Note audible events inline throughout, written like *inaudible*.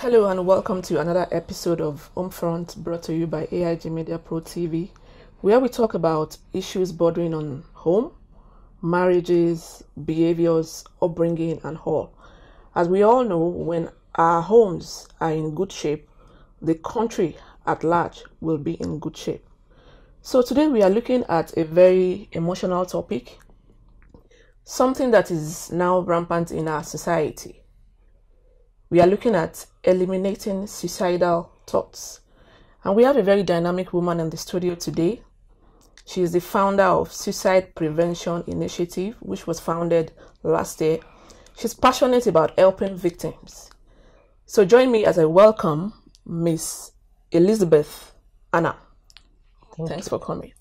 Hello and welcome to another episode of Homefront brought to you by AIG Media Pro TV, where we talk about issues bordering on home, marriages, behaviors, upbringing, and all. As we all know, when our homes are in good shape, the country at large will be in good shape. So, today we are looking at a very emotional topic, something that is now rampant in our society. We are looking at eliminating suicidal thoughts. And we have a very dynamic woman in the studio today. She is the founder of Suicide Prevention Initiative, which was founded last year. She's passionate about helping victims. So join me as I welcome Miss Elizabeth Annam. Thank Thanks you. for coming.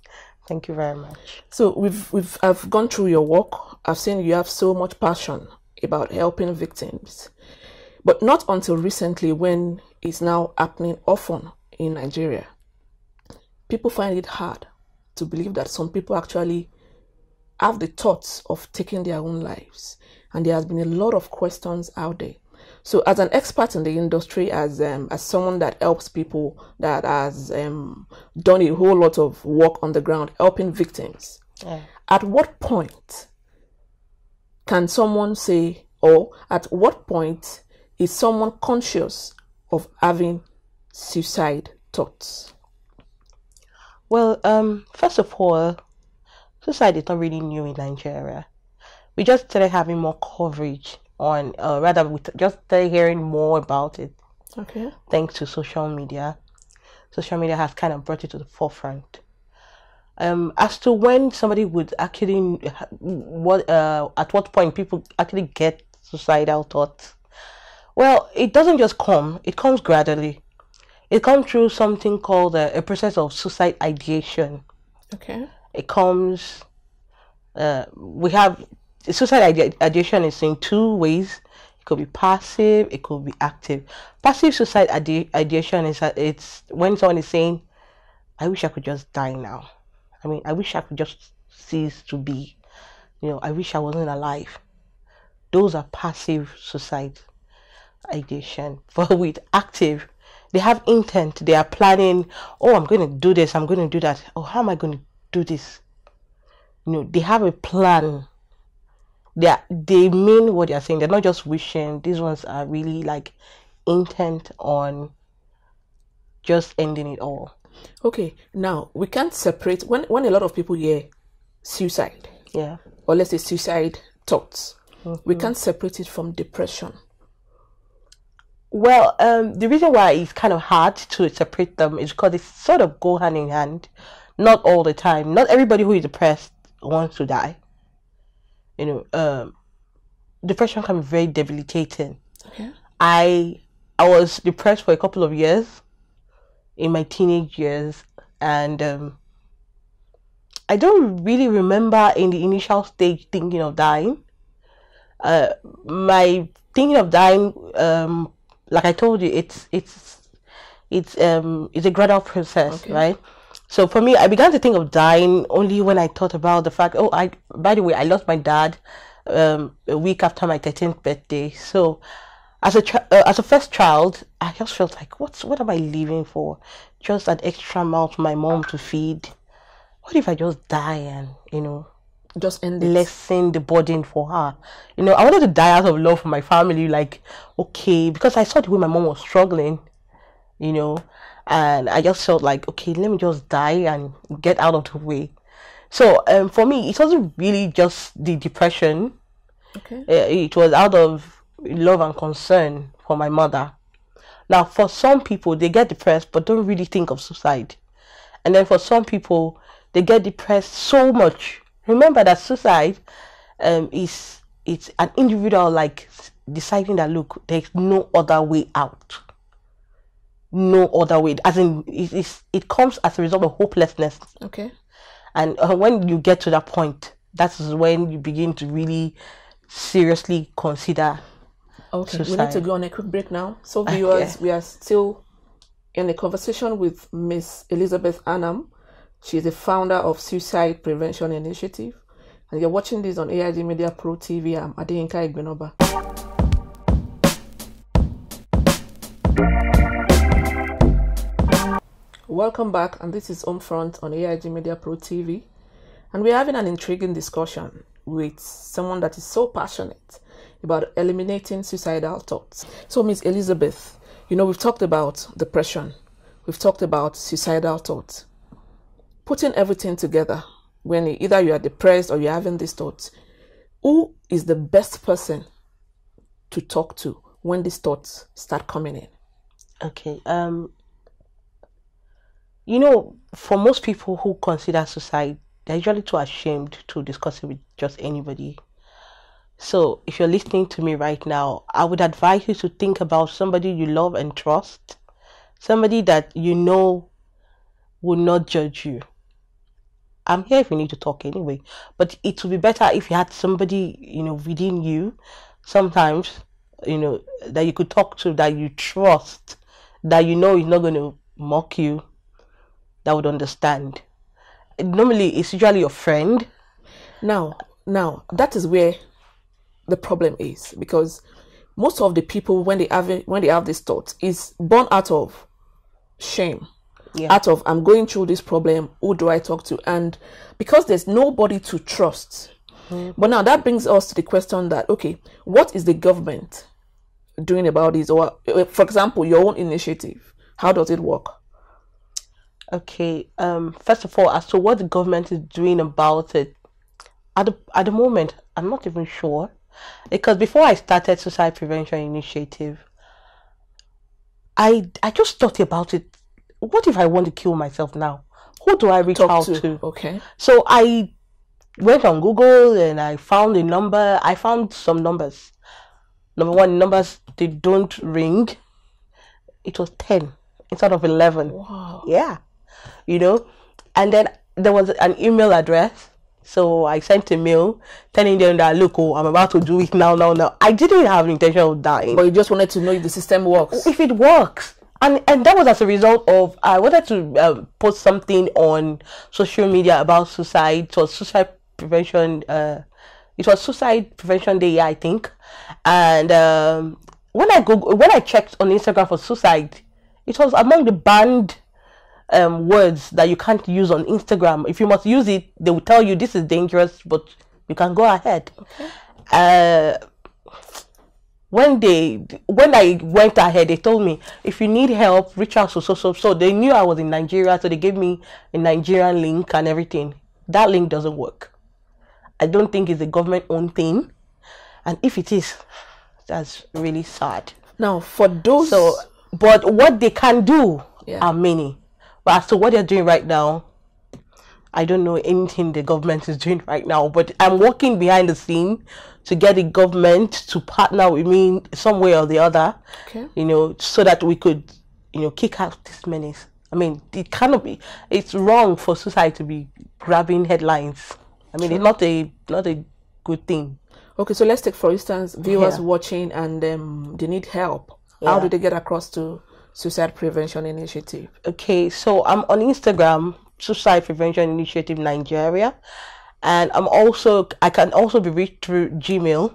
Thank you very much. So we've we've I've gone through your work. I've seen you have so much passion about helping victims. But not until recently when it's now happening often in Nigeria. People find it hard to believe that some people actually have the thoughts of taking their own lives. And there has been a lot of questions out there. So, as an expert in the industry, as um, as someone that helps people, that has um, done a whole lot of work on the ground helping victims, Yeah. at what point can someone say, or at what point is someone conscious of having suicide thoughts? Well, um, first of all, suicide is not really new in Nigeria. We just started having more coverage on, uh, rather, we just started hearing more about it Okay. thanks to social media. Social media has kind of brought it to the forefront. Um, as to when somebody would actually, what, uh, at what point people actually get suicidal thoughts. Well, it doesn't just come; it comes gradually. It comes through something called a, a process of suicide ideation. Okay. It comes. Uh, we have suicide ide- ideation is in two ways. It could be passive. It could be active. Passive suicide ide- ideation is it's when someone is saying, "I wish I could just die now." I mean, I wish I could just cease to be. You know, I wish I wasn't alive. Those are passive suicide ideation. But *laughs* with active, they have intent. They are planning. Oh, I'm going to do this. I'm going to do that. Oh, how am I going to do this? You know, they have a plan. They are, they mean what they are saying. They're not just wishing. These ones are really like intent on just ending it all. Okay. Now we can't separate when when a lot of people hear suicide Yeah. or let's say suicide thoughts, we mm-hmm. can't separate it from depression. Well, um, the reason why it's kind of hard to separate them is because they sort of go hand in hand. Not all the time. Not everybody who is depressed wants to die. You know, um, depression can be very debilitating. Okay. I I was depressed for a couple of years in my teenage years, and um, I don't really remember in the initial stage thinking of dying. Uh, my thinking of dying, um, like I told you, it's it's it's um it's a gradual process, Okay. right? So for me, I began to think of dying only when I thought about the fact. Oh, I by the way, I lost my dad um, a week after my thirteenth birthday. So as a uh, as a first child, I just felt like, what's what am I living for? Just an extra mouth for my mom to feed. What if I just die and you know Just end it. lessen the burden for her. You know, I wanted to die out of love for my family, like, okay, because I saw the way my mom was struggling, you know, and I just felt like, okay, let me just die and get out of the way. So, um, for me, it wasn't really just the depression, Okay. uh, it was out of love and concern for my mother. Now, for some people, they get depressed but don't really think of suicide. And then for some people, they get depressed so much. Remember that suicide um, is it's an individual like deciding that look, there's no other way out. No other way. As in, it, it comes as a result of hopelessness. Okay. And uh, when you get to that point, that's when you begin to really seriously consider Okay, we need to go on a quick break now. So, viewers, we are still in a conversation with Miss Elizabeth Annam. She's the founder of Suicide Prevention Initiative. And you're watching this on AIG Media Pro TV. I'm Adeyinka Igbenoba. Welcome back, and this is Homefront on AIG Media Pro TV. And we're having an intriguing discussion with someone that is so passionate about eliminating suicidal thoughts. So, Miss Elizabeth, you know, we've talked about depression, we've talked about suicidal thoughts. Putting everything together, when either you are depressed or you're having these thoughts, who is the best person to talk to when these thoughts start coming in? Okay. Um. You know, for most people who consider suicide, they're usually too ashamed to discuss it with just anybody. So, if you're listening to me right now, I would advise you to think about somebody you love and trust, somebody that you know will not judge you. I'm here if you need to talk anyway, but it would be better if you had somebody, you know, within you, sometimes, you know, that you could talk to, that you trust, that you know is not going to mock you, that would understand. Normally, it's usually your friend. Now, now that is where the problem is because most of the people when they have it, when they have this thought is born out of shame Yeah. out of i'm going through this problem who do i talk to and because there's nobody to trust but now that brings us to the question that okay what is the government doing about this or uh, for example your own initiative how does it work Okay. Um. First of all, as to what the government is doing about it, at the at the moment, I'm not even sure, because before I started Suicide Prevention Initiative, I I just thought about it. What if I want to kill myself now? Who do I reach talk out to, to? okay So I went on Google and I found a number. I found some numbers. Number one, numbers they don't ring. It was ten instead of eleven. wow Yeah, you know, and then there was an email address. So I sent a mail telling them that look, oh, I'm about to do it now, now, now. I didn't have intention of dying but you just wanted to know if the system works if it works and and that was as a result of i wanted to um, post something on social media about suicide. Was suicide prevention uh it was suicide prevention day i think. And um when i go when i checked on instagram for suicide it was among the banned um words that you can't use on instagram. If you must use it they will tell you this is dangerous but you can go ahead. Uh when they when I went ahead, they told me if you need help, reach out to so so so. They knew I was in Nigeria, so they gave me a Nigerian link and everything. That link doesn't work. I don't think it's a government owned thing, and if it is, that's really sad. now for those So, but what they can do Yeah. are many. But as to what they're doing right now, I don't know anything the government is doing right now. But I'm working behind the scene to get the government to partner with me some way or the other. Okay. You know, so that we could, you know, kick out this menace. I mean, it cannot be. It's wrong for society to be grabbing headlines. I mean, it's not a not a good thing. Okay, so let's take for instance viewers Yeah. watching and um, they need help. How do they get across to Suicide Prevention Initiative? Okay, so I'm on Instagram, Suicide Prevention Initiative Nigeria, and I'm also I can also be reached through Gmail,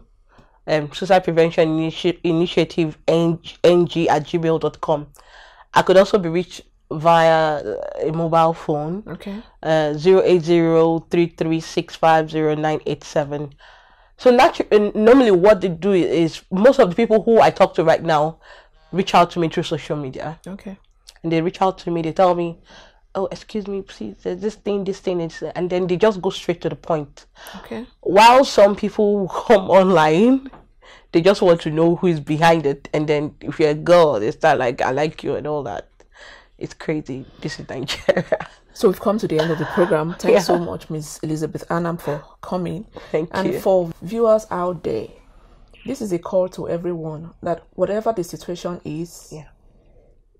um, Suicide Prevention Initi- Initiative ng at gmail.com. I could also be reached via a mobile phone, Okay. uh, zero eight zero three three six five zero nine eight seven. So naturally, normally what they do is most of the people who I talk to right now reach out to me through social media Okay. and they reach out to me, they tell me, "Oh, excuse me, please, this thing, this thing," is," and then they just go straight to the point. Okay. While some people come online, they just want to know who is behind it, and then if you're a girl, they start like, "I like you" and all that. It's crazy. This is Nigeria. *laughs* So we've come to the end of the program. Thanks Yeah. so much, Miss Elizabeth Annam, um, for coming. Thank you. and for viewers out there, this is a call to everyone that whatever the situation is, Yeah.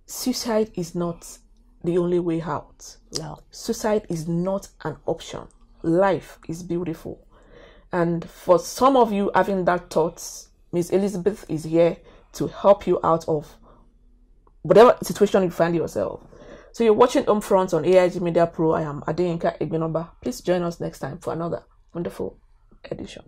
suicide is not the only way out. No. Suicide is not an option. Life is beautiful. And for some of you having that thoughts, Miss Elizabeth is here to help you out of whatever situation you find yourself. So you're watching Homefront on AIG Media Pro. I am Adeyinka Egbinoba. Please join us next time for another wonderful edition.